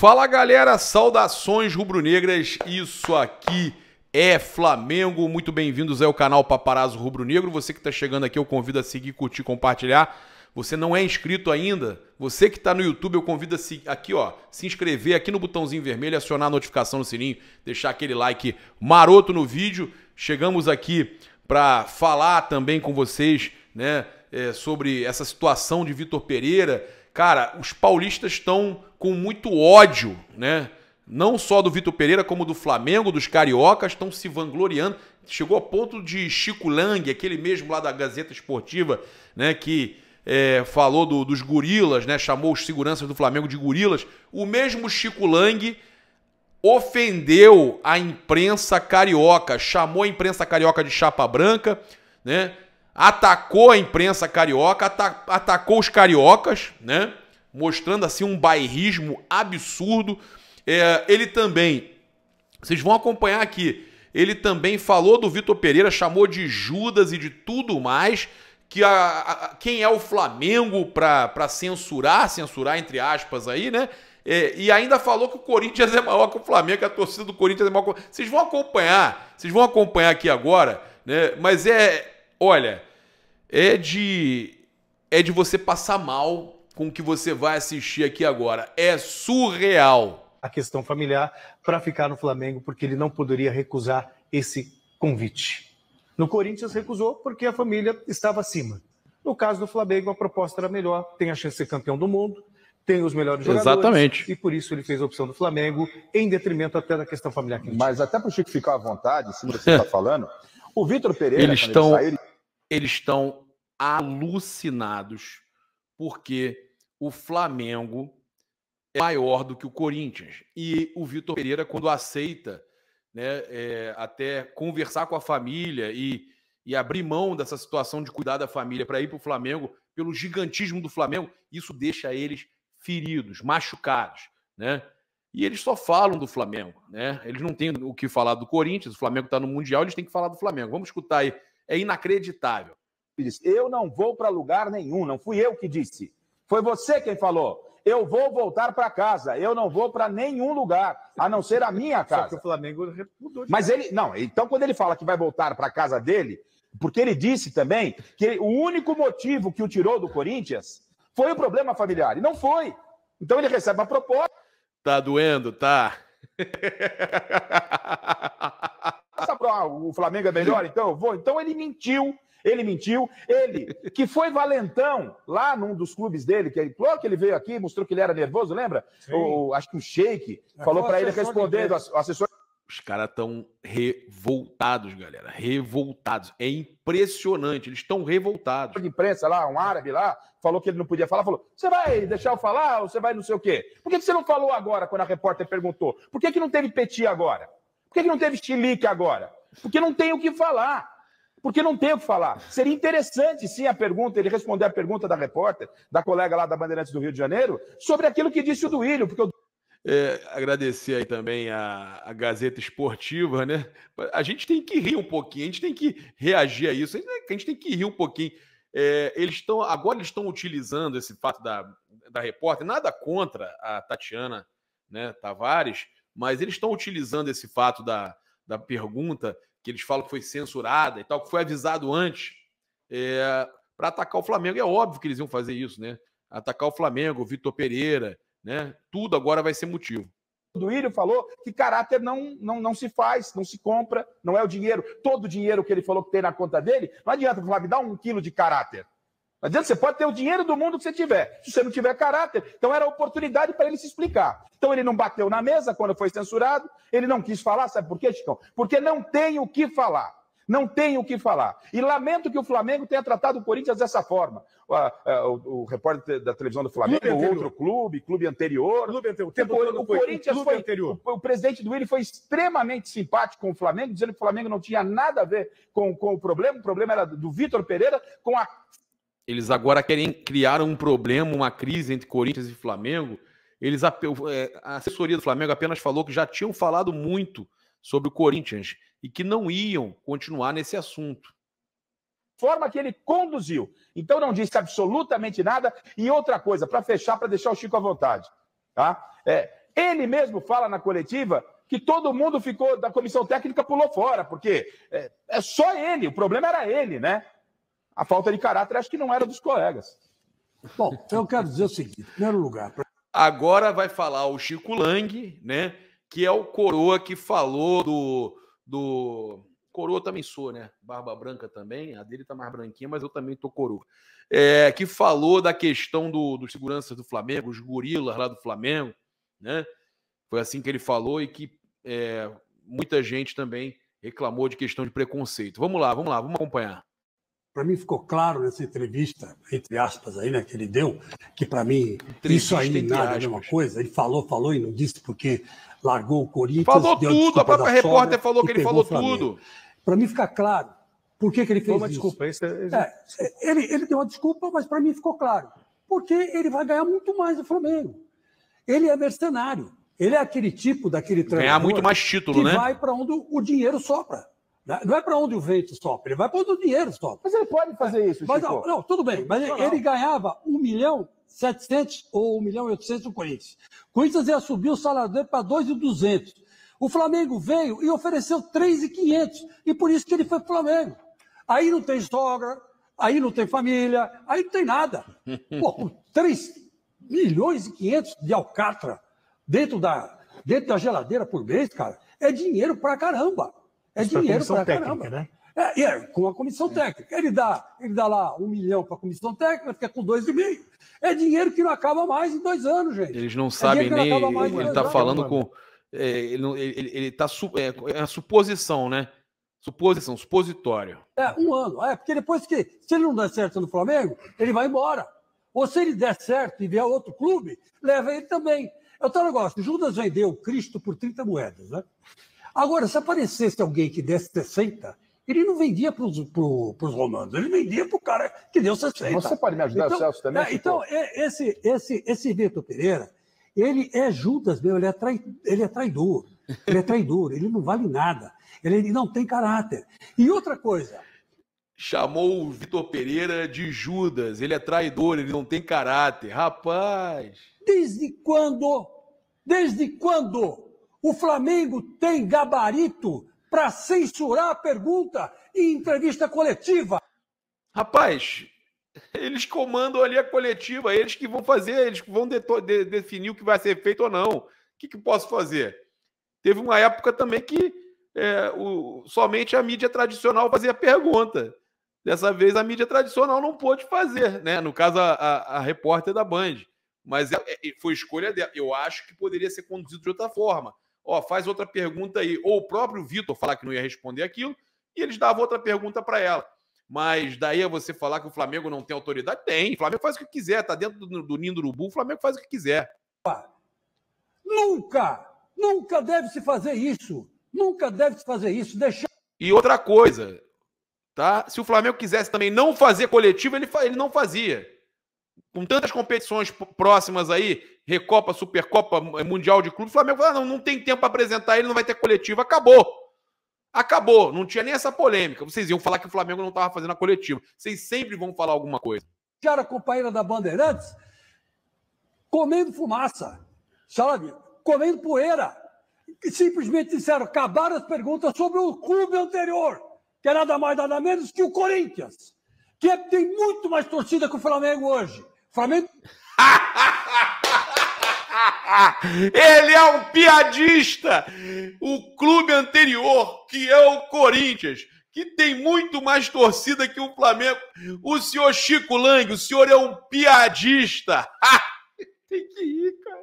Fala galera, saudações rubro-negras, isso aqui é Flamengo, muito bem-vindos ao canal Paparazzo Rubro Negro, você que está chegando aqui eu convido a seguir, curtir, compartilhar, você não é inscrito ainda, você que está no YouTube eu convido a se, aqui ó, se inscrever aqui no botãozinho vermelho, acionar a notificação no sininho, deixar aquele like maroto no vídeo, chegamos aqui para falar também com vocês, né, é, sobre essa situação de Vitor Pereira, cara, os paulistas estão com muito ódio, né? Não só do Vitor Pereira, como do Flamengo, dos cariocas, estão se vangloriando. Chegou a ponto de Chico Lang, aquele mesmo lá da Gazeta Esportiva, né? Que é, falou do, dos gorilas, né? Chamou os seguranças do Flamengo de gorilas. O mesmo Chico Lang ofendeu a imprensa carioca, chamou a imprensa carioca de chapa branca, né? Atacou a imprensa carioca, ata atacou os cariocas, né? Mostrando assim um bairrismo absurdo. É, ele também, vocês vão acompanhar aqui, ele também falou do Vitor Pereira, chamou de Judas e de tudo mais, que a, a quem é o Flamengo para censurar, censurar entre aspas aí, né? É, e ainda falou que o Corinthians é maior que o Flamengo, que a torcida do Corinthians é maior que o... Vocês vão acompanhar, vocês vão acompanhar aqui agora, né? Mas é, olha, é de é de você passar mal com o que você vai assistir aqui agora. É surreal. A questão familiar para ficar no Flamengo, porque ele não poderia recusar esse convite. No Corinthians recusou porque a família estava acima. No caso do Flamengo, a proposta era melhor, tem a chance de ser campeão do mundo, tem os melhores jogadores. Exatamente. E por isso ele fez a opção do Flamengo, em detrimento até da questão familiar. Mas até para o Chico ficar à vontade, se você está falando, o Vitor Pereira, eles estão, ele, eles estão alucinados porque o Flamengo é maior do que o Corinthians. E o Vitor Pereira, quando aceita né, é, até conversar com a família e, e abrir mão dessa situação de cuidar da família para ir para o Flamengo, pelo gigantismo do Flamengo, isso deixa eles feridos, machucados. Né? E eles só falam do Flamengo. Né? Eles não têm o que falar do Corinthians, o Flamengo está no Mundial, eles têm que falar do Flamengo. Vamos escutar aí. É inacreditável. Eu não vou para lugar nenhum, não fui eu que disse. Foi você quem falou. Eu vou voltar para casa, eu não vou para nenhum lugar, a não ser a minha casa. Só que o Flamengo mudou de Mas ele, não, então quando ele fala que vai voltar para casa dele, porque ele disse também que o único motivo que o tirou do Corinthians foi o problema familiar, e não foi. Então ele recebe uma proposta. Tá doendo, tá? o Flamengo é melhor, então eu vou. Então ele mentiu ele mentiu. Ele, que foi valentão lá num dos clubes dele, que ele, que ele veio aqui, mostrou que ele era nervoso, lembra? O, acho que o Sheik é, falou para ele responder, o assessor. Os caras estão revoltados, galera. Revoltados. É impressionante. Eles estão revoltados. De imprensa lá, um árabe lá, falou que ele não podia falar. Falou: Você vai deixar eu falar ou você vai não sei o quê? Por que você não falou agora quando a repórter perguntou? Por que, que não teve Petit agora? Por que, não teve Chilique agora? Porque não tem o que falar porque não tem o que falar. Seria interessante, sim, a pergunta, ele responder a pergunta da repórter, da colega lá da Bandeirantes do Rio de Janeiro, sobre aquilo que disse o Duílio, porque eu... É, agradecer aí também a, a, Gazeta Esportiva, né? A gente tem que rir um pouquinho, a gente tem que reagir a isso, a gente tem que rir um pouquinho. É, eles estão agora eles estão utilizando esse fato da, da repórter, nada contra a Tatiana né, Tavares, mas eles estão utilizando esse fato da, da pergunta que eles falam que foi censurada e tal, que foi avisado antes, é, para atacar o Flamengo. E é óbvio que eles iam fazer isso, né? Atacar o Flamengo, o Vitor Pereira, né? Tudo agora vai ser motivo. O Duílio falou que caráter não, não, não se faz, não se compra, não é o dinheiro. Todo o dinheiro que ele falou que tem na conta dele, não adianta falar, me dá um quilo de caráter. Não adianta, você pode ter o dinheiro do mundo que você tiver. Se você não tiver caráter, então era a oportunidade para ele se explicar. Então ele não bateu na mesa quando foi censurado, ele não quis falar, sabe por quê, Chicão? Porque não tem o que falar. Não tem o que falar. E lamento que o Flamengo tenha tratado o Corinthians dessa forma. O, o, o repórter da televisão do Flamengo, clube outro clube, clube anterior. Clube anterior. O, o Corinthians foi. Anterior. O, o, presidente do Willi foi extremamente simpático com o Flamengo, dizendo que o Flamengo não tinha nada a ver com, com o problema. O problema era do Vitor Pereira com a eles agora querem criar um problema, uma crise entre Corinthians e Flamengo. Eles, é, a assessoria do Flamengo apenas falou que já tinham falado muito sobre o Corinthians e que não iam continuar nesse assunto. Forma que ele conduziu. Então não disse absolutamente nada. E outra coisa, para fechar, para deixar o Chico à vontade. Tá? É, Ele mesmo fala na coletiva que todo mundo ficou da comissão técnica pulou fora, porque é, é só ele, o problema era ele, né? A falta de caráter acho que não era dos colegas. Bom, eu quero dizer o seguinte: em primeiro lugar. Agora vai falar o Chico Lang, né? Que é o coroa que falou do. do... Coroa também sou, né? Barba branca também. A dele tá mais branquinha, mas eu também tô coroa. É, que falou da questão do, dos seguranças do Flamengo, os gorilas lá do Flamengo, né? Foi assim que ele falou e que é, muita gente também reclamou de questão de preconceito. Vamos lá, vamos lá, vamos acompanhar. Para mim ficou claro nessa entrevista, entre aspas, aí, né, que ele deu, que para mim isso aí nada é a mesma coisa. Ele falou, falou e não disse porque largou o Corinthians. Falou tudo, a própria repórter falou que ele falou tudo. Para mim ficar claro por que, que ele fez uma isso. desculpa. Esse, esse... É, ele, ele deu uma desculpa, mas para mim ficou claro. Porque ele vai ganhar muito mais do Flamengo. Ele é mercenário. Ele é aquele tipo daquele treinador. Ganhar muito mais título, que né? vai para onde o dinheiro sopra. Né? Não é para onde o vento sopra, ele vai para onde o dinheiro sopra. Mas ele pode fazer isso, mas, Chico. Não, não, tudo bem. Mas não, ele não. ganhava 1 milhão 700 ou 1 milhão e 800 no Corinthians. O Corinthians ia subir o salário dele para 2,200. O Flamengo veio e ofereceu 3,500. E por isso que ele foi para o Flamengo. Aí não tem sogra, aí não tem família, aí não tem nada. Pô, 3 milhões e 500 de alcatra dentro da, dentro da geladeira por mês, cara, é dinheiro pra caramba. É Isso dinheiro técnica, caramba. Né? É, é, com a comissão é. técnica. Ele dá, ele dá lá um milhão para a comissão técnica, fica com dois e meio. É dinheiro que não acaba mais em dois anos, gente. Eles não sabem é nem. Não ele está falando com. É, ele, ele, ele tá. É, é a suposição, né? Suposição, supositório. É, um ano. É, porque depois que. Se ele não der certo no Flamengo, ele vai embora. Ou se ele der certo e vier outro clube, leva ele também. É o tal negócio. Judas vendeu Cristo por 30 moedas, né? Agora, se aparecesse alguém que desse 60, ele não vendia para os romanos, ele vendia para o cara que deu 60. Você pode me ajudar, então, Celso, também? É, então, é, esse, esse, esse Vitor Pereira, ele é Judas meu, ele é, trai, ele é traidor. Ele é traidor, ele não vale nada. Ele, ele não tem caráter. E outra coisa. Chamou o Vitor Pereira de Judas, ele é traidor, ele não tem caráter. Rapaz. Desde quando? Desde quando o Flamengo tem gabarito para censurar a pergunta em entrevista coletiva? Rapaz, eles comandam ali a coletiva, eles que vão fazer, eles que vão de, de, definir o que vai ser feito ou não. O que, que posso fazer? Teve uma época também que é, o, somente a mídia tradicional fazia pergunta. Dessa vez a mídia tradicional não pôde fazer, né? No caso, a, a, a repórter da Band. Mas é, é, foi escolha dela. Eu acho que poderia ser conduzido de outra forma. Ó, faz outra pergunta aí. Ou o próprio Vitor falar que não ia responder aquilo, e eles davam outra pergunta para ela. Mas daí a você falar que o Flamengo não tem autoridade? Tem. O Flamengo faz o que quiser, tá dentro do, do ninho do urubu, o Flamengo faz o que quiser. Nunca, nunca deve se fazer isso. Nunca deve se fazer isso. Deixar. E outra coisa, tá? Se o Flamengo quisesse também não fazer coletivo, ele, ele não fazia com tantas competições próximas aí, Recopa, Supercopa, Mundial de Clube, o Flamengo fala, ah, não, não tem tempo para apresentar ele, não vai ter coletivo. Acabou. Acabou. Não tinha nem essa polêmica. Vocês iam falar que o Flamengo não estava fazendo a coletiva. Vocês sempre vão falar alguma coisa. Cara, companheira da Bandeirantes, comendo fumaça, sabe? Comendo poeira. E simplesmente disseram, acabaram as perguntas sobre o clube anterior, que é nada mais, nada menos que o Corinthians, que é, tem muito mais torcida que o Flamengo hoje. Flamengo. Ele é um piadista. O clube anterior, que é o Corinthians, que tem muito mais torcida que o Flamengo. O senhor Chico Lang, o senhor é um piadista. tem que ir, cara.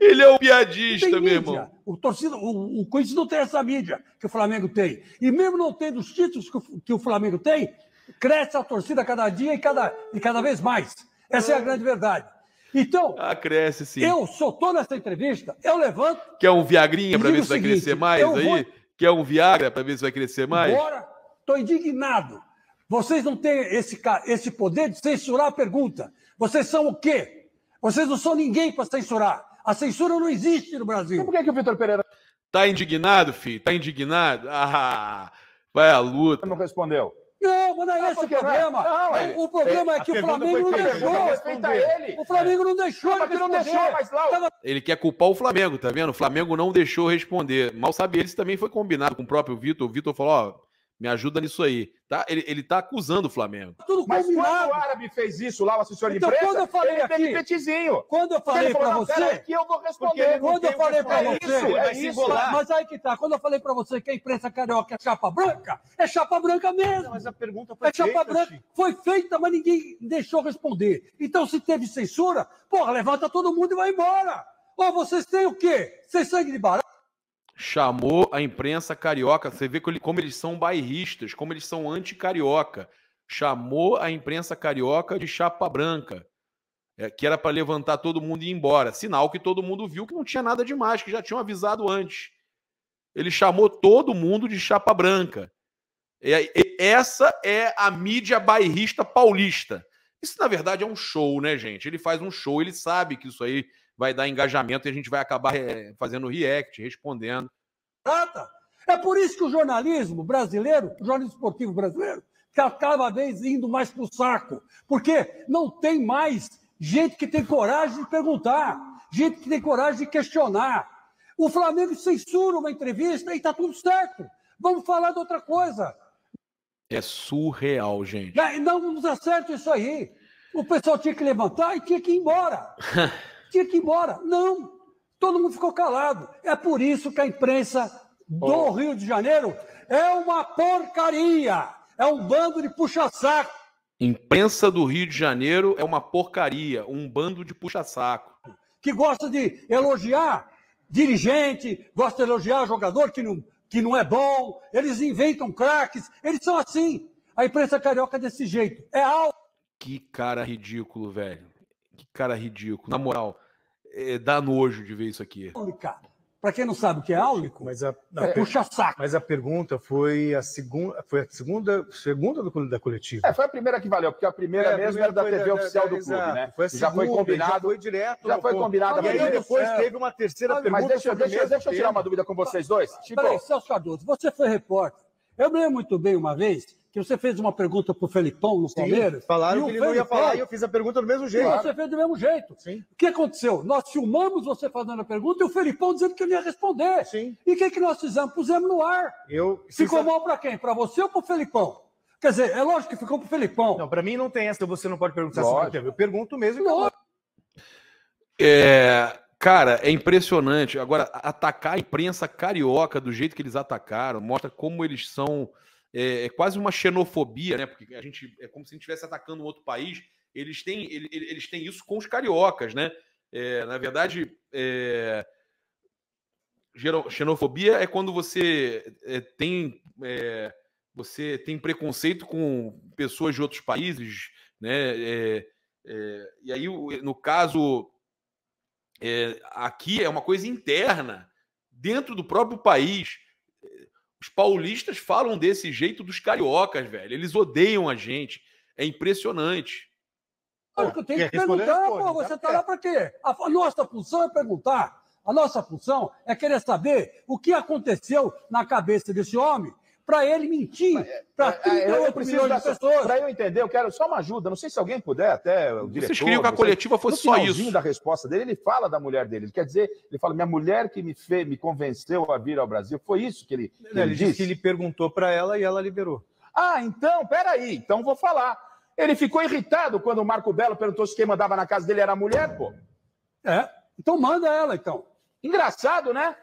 Ele é um piadista, meu irmão. O, torcida, o, o Corinthians não tem essa mídia que o Flamengo tem. E mesmo não tendo os títulos que o, que o Flamengo tem, cresce a torcida cada dia e cada, e cada vez mais. Essa é a grande verdade. Então, ah, cresce sim. eu sou toda essa entrevista, eu levanto. Quer um Viagrinha para ver se vai crescer mais aí? Vou... Quer um Viagra para ver se vai crescer mais? Agora, estou indignado. Vocês não têm esse, esse poder de censurar a pergunta. Vocês são o quê? Vocês não são ninguém para censurar. A censura não existe no Brasil. Então por que, que o Vitor Pereira. Tá indignado, filho? Tá indignado? Ah, vai à luta. Não respondeu. Não, mas não é esse o não é? problema. Não, O- o problema é que o Flamengo não deixou. Respeita ele. O Flamengo não deixou Não, ele não deixou, mas lá Ele quer culpar o Flamengo, tá vendo? O Flamengo não deixou responder. Mal sabe ele se também foi combinado com o próprio Vitor. O Vitor falou: ó, me ajuda nisso aí. Tá? Ele, ele tá acusando o Flamengo. tudo Mas quando o árabe fez isso lá, o assessor de Então, imprensa, quando eu falei ele teve aqui- petizinho. Quando eu falei aí você, que eu vou responder. quando eu falei pra falar. você, isso, é isso. mas aí que tá. Quando eu falei pra você que a imprensa carioca é chapa branca, é chapa branca mesmo. Mas a pergunta foi É chapa feita, branca. Chico. Foi feita, mas ninguém deixou responder. Então, se teve censura, porra, levanta todo mundo e vai embora. Ou vocês têm o quê? Vocês sangue de barato? Chamou a imprensa carioca. Você vê como ele- como eles são bairristas, como eles são anti-carioca. Chamou a imprensa carioca de chapa branca. é, que era para levantar todo mundo e ir embora. Sinal que todo mundo viu que não tinha nada demais, que já tinham avisado antes. Ele chamou todo mundo de chapa branca. É- e- essa é a mídia bairrista paulista. Isso, na verdade, é um show, né, gente? Ele faz um show, ele sabe que isso aí vai dar engajamento e a gente vai acabar é, fazendo react, respondendo. É por isso que o jornalismo brasileiro, o jornalismo esportivo brasileiro, está cada vez indo mais para o saco. Porque não tem mais gente que tem coragem de perguntar, gente que tem coragem de questionar. O Flamengo censura uma entrevista e está tudo certo. Vamos falar de outra coisa. É surreal, gente. Né? Não nos acerta isso aí. O pessoal tinha que levantar e tinha que ir embora. tinha que ir embora. Não. Todo mundo ficou calado. É por isso que a imprensa do Rio de Janeiro é uma porcaria. É um bando de puxa-saco. Imprensa do Rio de Janeiro é uma porcaria, um bando de puxa-saco. que gosta de elogiar dirigente, gosta de elogiar jogador que não, que não é bom, eles inventam craques, eles são assim. A imprensa carioca é desse jeito. É algo. Que cara ridículo, velho. Que cara ridículo. Na moral, é, dá nojo de ver isso aqui. áulica. Para quem não sabe o que é áulico, Mas a, a é puxa-saco. mas a pergunta foi a segunda, foi a segunda, segunda do, da coletiva. É, foi a primeira que valeu, porque a primeira É, mesmo a era da primeira TV foi oficial do exato. clube, né? Foi a já foi segunda, combinado. Já foi direto. já foi combinado. E aí depois do teve uma terceira Mas pergunta. Mas deixa, deixa, deixa eu tirar uma dúvida com vocês dois. Peraí, Celso Cardoso, você foi repórter. Eu me lembro muito bem uma vez que você fez uma pergunta para o Felipão no Sim, Palmeiras. falaram e que ele não ia Felipão- falar e eu fiz a pergunta do mesmo E jeito. você fez do mesmo jeito. Sim. O que aconteceu? Nós filmamos você fazendo a pergunta e o Felipão dizendo que não ia responder. Sim. E o que, que nós fizemos? Pusemos no ar. Eu Ficou mal para quem? Para você ou para o Felipão? Quer dizer, é lógico que ficou para o Felipão. Não, pra mim não tem essa, você não pode perguntar Lógico. tema. Eu pergunto mesmo. e. É, cara, é impressionante. Agora, atacar a imprensa carioca do jeito que eles atacaram mostra como eles são. É, é quase uma xenofobia, né? Porque a gente é como se a gente estivesse atacando um outro país. Eles têm, ele- ele- eles têm isso com os cariocas, né? É, na verdade, é, xenofobia é quando você é, tem é, você tem preconceito com pessoas de outros países, né? É, e aí, no caso aqui é uma coisa interna, dentro do próprio país. Os paulistas falam desse jeito dos cariocas, velho. Eles odeiam a gente. É impressionante. Claro que eu tenho que perguntar, pô, tá? você está lá para quê? A, a nossa função é perguntar. A nossa função é querer saber o que aconteceu na cabeça desse homem para ele mentir para É, é, 38 milhões de pessoas. Para eu entender, eu quero só uma ajuda. Não sei se alguém puder, até o diretor. Vocês queriam que a coletiva fosse no só isso. da resposta dele, ele fala da mulher dele. Ele quer dizer, ele fala, minha mulher que me fez, me convenceu a vir ao Brasil. Foi isso que ele, que Ele, ele disse que ele perguntou pra ela e ela liberou. Ah, então, peraí, então vou falar. Ele ficou irritado quando o Marco Belo perguntou se quem mandava na casa dele era a mulher, pô. É. Então manda ela, então. Engraçado, né?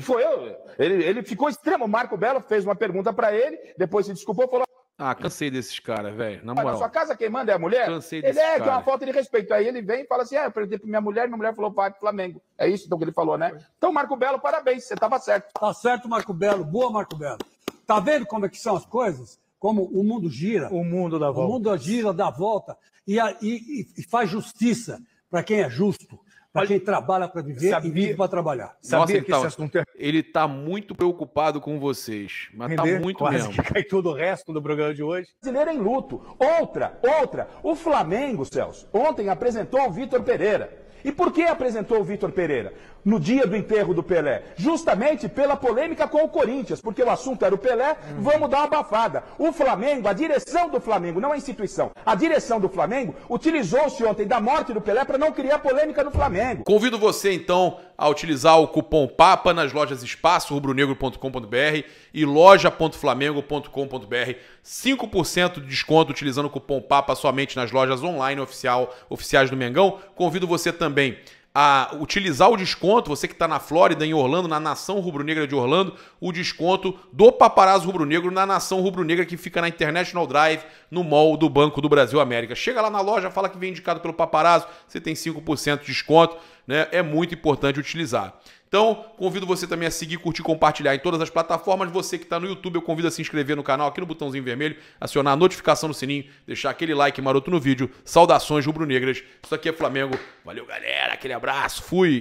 Foi eu. Ele, ele ficou extremo. O Marco Belo fez uma pergunta para ele, depois se desculpou, falou: Ah, cansei desses caras, velho. Na "Ah, na sua moral. casa quem manda é a mulher? Cansei Ele desses é, que é uma falta de respeito. Aí ele vem e fala assim: ah, eu perguntei pra minha mulher, minha mulher falou, vai pro Flamengo. É isso então que ele falou, né? Então, Marco Belo, parabéns, você estava certo. Tá certo, Marco Belo. Boa, Marco Belo. Tá vendo como é que são as coisas? Como o mundo gira. O mundo da O volta. mundo gira, dá a volta e, a- e- e faz justiça para quem é justo, para quem trabalha para viver Sabia- e vive para trabalhar. Sabia Nossa, que então, esse assunto ia Ele tá muito preocupado com vocês. Mas tá render muito quase mesmo. que cai todo o resto do programa de hoje. brasileiro em luto. Outra, outra. O Flamengo, Celso, ontem apresentou o Vitor Pereira. E por que apresentou o Vitor Pereira? No dia do enterro do Pelé? Justamente pela polêmica com o Corinthians, porque o assunto era o Pelé, vamos dar uma abafada. O Flamengo, a direção do Flamengo, não a instituição, a direção do Flamengo utilizou-se ontem da morte do Pelé para não criar polêmica no Flamengo. Convido você então a utilizar o cupom PAPA nas lojas espaço rubronegro.com.br e loja.flamengo.com.br. 5% de desconto utilizando o cupom PAPA somente nas lojas online oficial, oficiais do Mengão. Convido você também a utilizar o desconto, você que está na Flórida, em Orlando, na Nação Rubro-Negra de Orlando, o desconto do Paparazzo Rubro-Negro na Nação Rubro-Negra que fica na International Drive, no mall do Banco do Brasil América. Chega lá na loja, fala que vem indicado pelo Paparazzo, você tem 5% de desconto, né? É muito importante utilizar. Então, convido você também a seguir, curtir, compartilhar em todas as plataformas. Você que está no YouTube, eu convido a se inscrever no canal aqui no botãozinho vermelho, acionar a notificação no sininho, deixar aquele like maroto no vídeo. Saudações rubro-negras. Isso aqui é Flamengo. Valeu, galera. Aquele abraço. Fui.